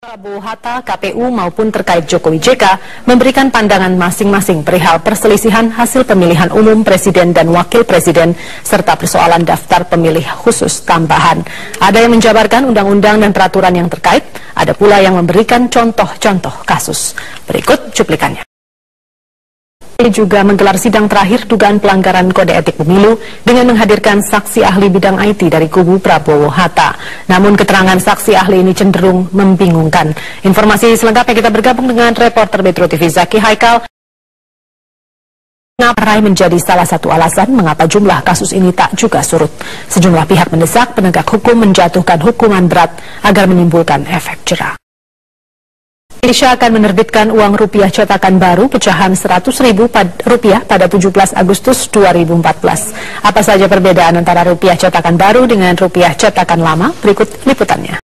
Prabowo Hatta, KPU maupun terkait Jokowi JK memberikan pandangan masing-masing perihal perselisihan hasil pemilihan umum presiden dan wakil presiden serta persoalan daftar pemilih khusus tambahan. Ada yang menjabarkan undang-undang dan peraturan yang terkait, ada pula yang memberikan contoh-contoh kasus. Berikut cuplikannya juga menggelar sidang terakhir dugaan pelanggaran kode etik pemilu dengan menghadirkan saksi ahli bidang IT dari kubu Prabowo Hatta. Namun keterangan saksi ahli ini cenderung membingungkan. Informasi selengkapnya kita bergabung dengan reporter Metro TV Zaki Haikal. Ngaparai menjadi salah satu alasan mengapa jumlah kasus ini tak juga surut. Sejumlah pihak mendesak penegak hukum menjatuhkan hukuman berat agar menimbulkan efek jerah. Indonesia akan menerbitkan uang rupiah cetakan baru pecahan 100 ribu rupiah pada 17 Agustus 2014. Apa saja perbedaan antara rupiah cetakan baru dengan rupiah cetakan lama? Berikut liputannya.